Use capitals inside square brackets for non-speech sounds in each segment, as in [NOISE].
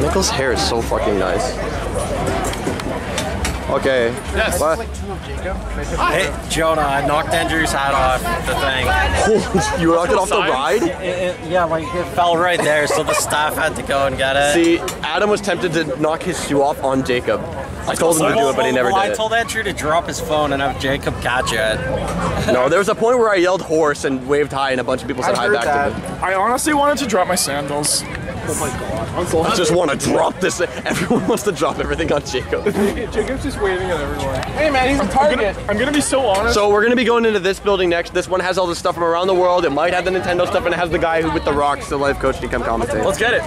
Nichols' hair is so fucking nice. Okay. Yes. What? Hey, Jonah, I knocked Andrew's hat off the thing. [LAUGHS] you knocked it off the ride? It- it- yeah, like it fell right there, so the staff had to go and get it. See, Adam was tempted to knock his shoe off on Jacob. I told him to do it, but he never did. I told Andrew to drop his phone and have Jacob catch it. it. No, there was a point where I yelled horse and waved hi, and a bunch of people said I hi heard back that. to me. I honestly wanted to drop my sandals. Oh I just want to drop this. Everyone wants to drop everything on Jacob. [LAUGHS] Jacob's just waving at everyone. Hey man, he's a target. I'm gonna, be so honest. So we're gonna be going into this building next. This one has all the stuff from around the world. It might have the Nintendo stuff, and it has the guy who with the rocks, the life coach, to come commentate. let's get it.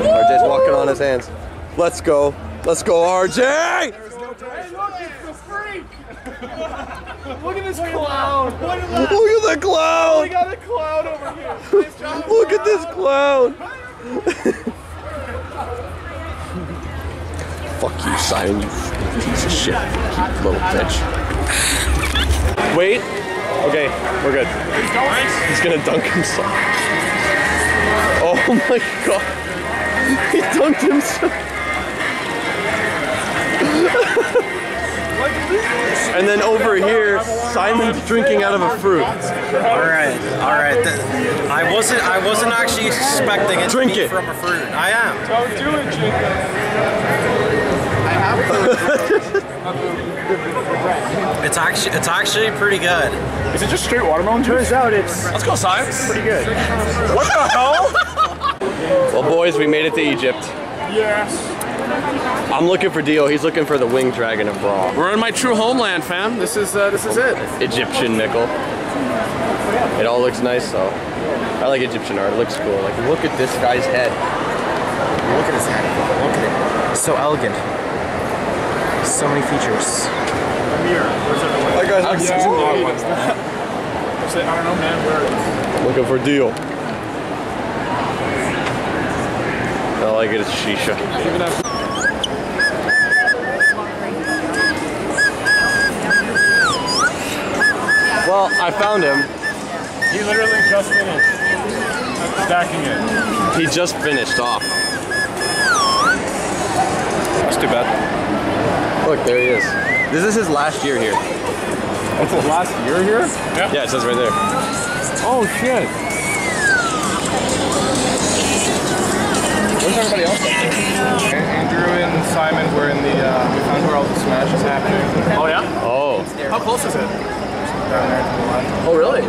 RJ's walking on his hands. Let's go. Let's go, RJ! [LAUGHS] Look at this clown. What is that? Look at the clown! got a clown over here. [LAUGHS] Look at this clown! [LAUGHS] Fuck you, Simon, you piece of shit. Little bitch. Wait. Okay, we're good. He's gonna dunk himself. Oh my god. He dunked himself. And then over here, Simon's drinking out of a fruit. All right, all right. I wasn't, I wasn't actually expecting it Drink to be it. from a fruit. I am. Don't do it, Jacob. [LAUGHS] It's actually, it's actually pretty good. Is it just straight watermelon juice? Turns out it's. Let's go, Simon. Pretty good. What the hell? Well, boys, we made it to Egypt. yes. I'm looking for Dio. He's looking for the winged dragon of Ra. We're in my true homeland, fam. This is uh, this is it. Egyptian nickel. It all looks nice though. I like Egyptian art. It looks cool. Like, look at this guy's head. Look at his head. Look at it. So elegant. So many features. That guy's [LAUGHS] I don't know, man. Where? looking for Dio. I like it. It's shisha. Well, I found him. He literally just finished stacking it. He just finished off. That's too bad. Look, there he is. This is his last year here. That's his last year here. Yeah, it says right there. Oh shit. Where's everybody else? Andrew and Simon were in the. Uh, we found where all the smash is happening. Oh yeah. Oh. How close is it? Down there to the left. Oh, really? We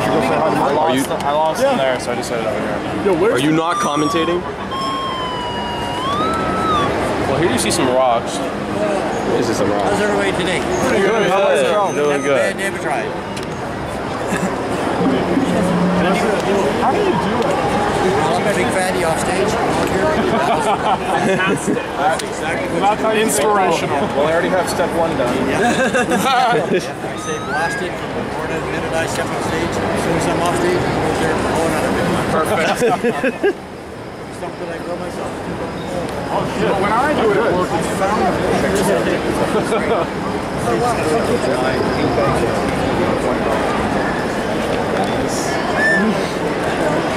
should go say hi to I lost, you- I lost them there, so I decided over here. Yo, where's Are you not commentating? Well, here you see some rocks. This is some wrong. How's everybody today? Pretty good. How was it? Doing Never good. bad, never tried. [LAUGHS] How do you do it? Big fatty off stage. Inspirational. Well, I already have step one done. [LAUGHS] I say blasted from the morning the minute I step on stage. As soon as I'm off stage, I go there and pull another bit. Perfect. [LAUGHS] Something I grow myself. Oh, when I do it, it works.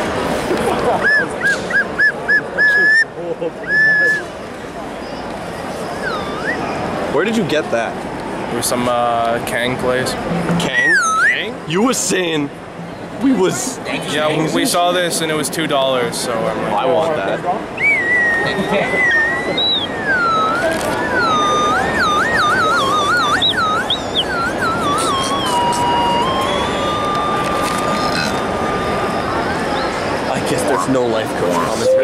[LAUGHS] Where did you get that? There's some uh, Kang place. Kang? Kang? You were saying we was. Yeah, we- we saw this and it was two dollars, so I'm like, I want that. I guess there's no life coach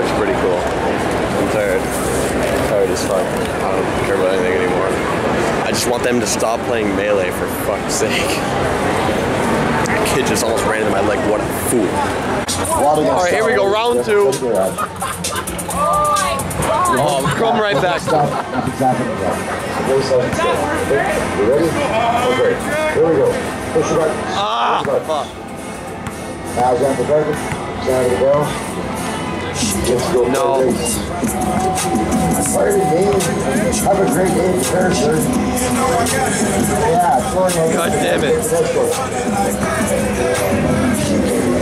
Looks pretty cool. I'm tired. I'm tired as fuck. I don't care about anything anymore. I just want them to stop playing melee for fuck's sake. Kid just almost ran into my leg. What a fool. All right, here we go, round two. Oh, come right back. You ready? Okay. Here we go. Push. Ah, fuck. On the target. The. Go. No. Party game. Have a great day, sir, sir. Yeah, four names. God damn it. Let's go.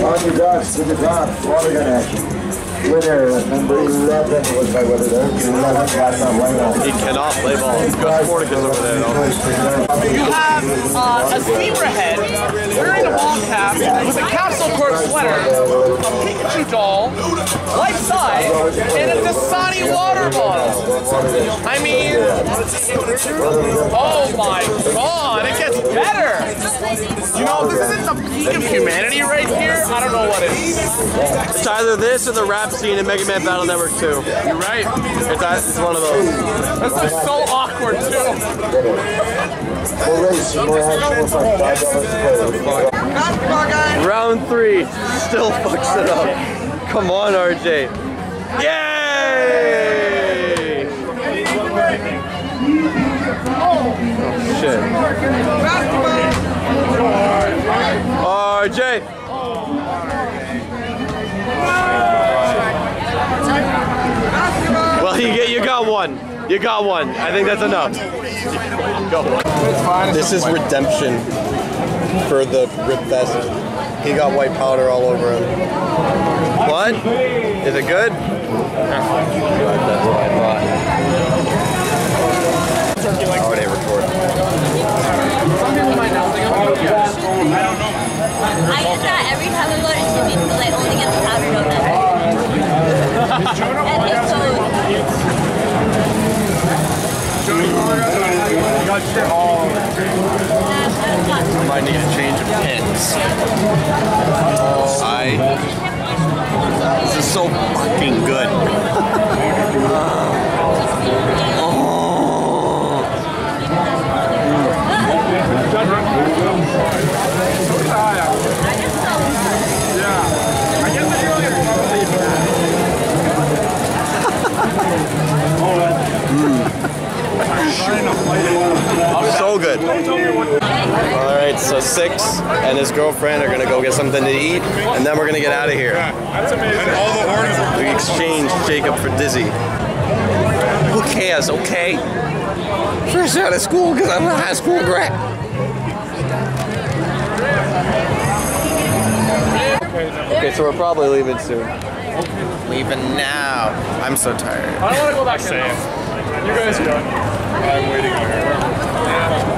On your dots, to the top, water gun action. Winner, number 11 was by winner there. 11 got that right on. He cannot play ball. Gus Sportacus over there, though. You have uh, a zebra head wearing a ball cap with a Castle Corp sweater, a Pikachu doll, life size, and a Dasani water bottle. I mean, oh my god, it gets better. You know, if this isn't the peak of humanity right here, I don't know what is. It's It's either this or the rap scene in Mega Man Battle Network 2. You're right. It's, that- it's one of those. This is so awkward too. We'll raise some more action. We'll find $5 to play. Round three. Still fucks it up. Come on, RJ. Yay! Oh, shit. RJ! Well, you get you got one. You got one. I think that's enough. This is redemption for the Rip Fest. He got white powder all over him. What? Is it good? That's what I thought. Six and his girlfriend are gonna go get something to eat, and then we're gonna get out of here. That's amazing. And all the orders are We exchanged Jacob for Dizzy. Who cares, okay? Fresh out of school because I'm a high school grad. Okay, so we're probably leaving soon. Leaving now. I'm so tired. I don't want to go back in. You guys go. I'm waiting out here.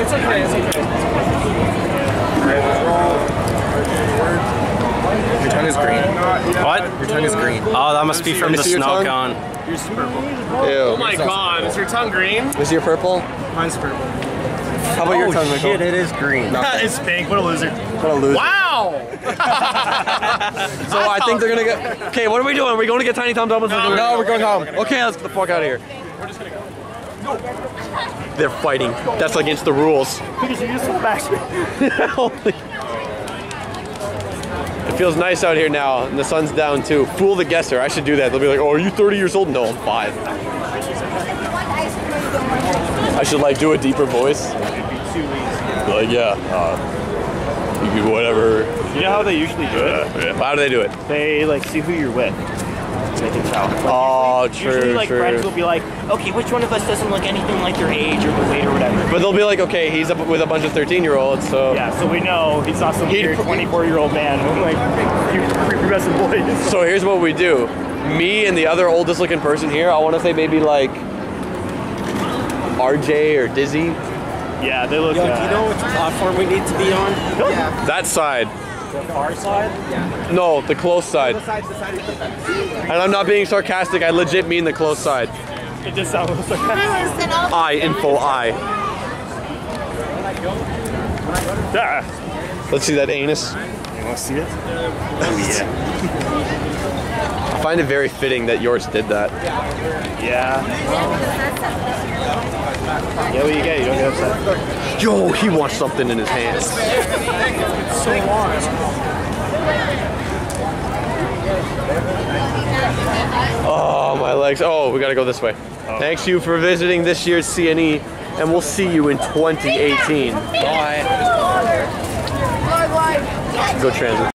It's okay. It's okay. Your tongue is green. What? Your tongue is green. Oh, that must be from me the see your snow tongue? cone. Oh Ew. my god, is your tongue green? Is your purple? Mine's purple. How about your oh, tongue, Oh, Michael? shit, it is green. it's pink. What a loser. What a loser. Wow! So I think they're gonna get. Okay, what are we doing? Are we going to get Tiny Tom Donuts? No, no, we're going home. we're gonna Okay, let's get the fuck out of here. We're just gonna go. They're fighting. That's against the rules. Because [LAUGHS] you just. It feels nice out here now, and the sun's down too. Fool the guesser. I should do that. They'll be like, "Oh, are you 30 years old?" No, I'm five. I should like do a deeper voice. Like, yeah, uh, you whatever. You know how they usually do it? Yeah. How do they do it? They like see who you're with. They can tell. Like, Oh, usually, true, like true. friends will be like, okay, which one of us doesn't look anything like their age or the weight or whatever. But they'll be like, okay, he's up with a bunch of 13 year olds, so. yeah, so we know he's not some He'd weird pr- 24 year old man. like, you prepubescent boys. So here's what we do. me and the other oldest looking person here, I want to say maybe like RJ or Dizzy. Yeah, they look. Yo, do you know which platform we need to be on? That side. The far side? No, the close side. And I'm not being sarcastic. I legit mean the close side. It just sounds like. I info I. Yeah. Let's see that anus. You want to see it? Oh, oh yeah. I find it very fitting that yours did that. Yeah. Yeah, what you get? You don't get upset. Yo, he wants something in his hands. So long. Oh, my legs. Oh, we gotta go this way. Thanks you for visiting this year's CNE, and we'll see you in 2018. Bye. Go transit.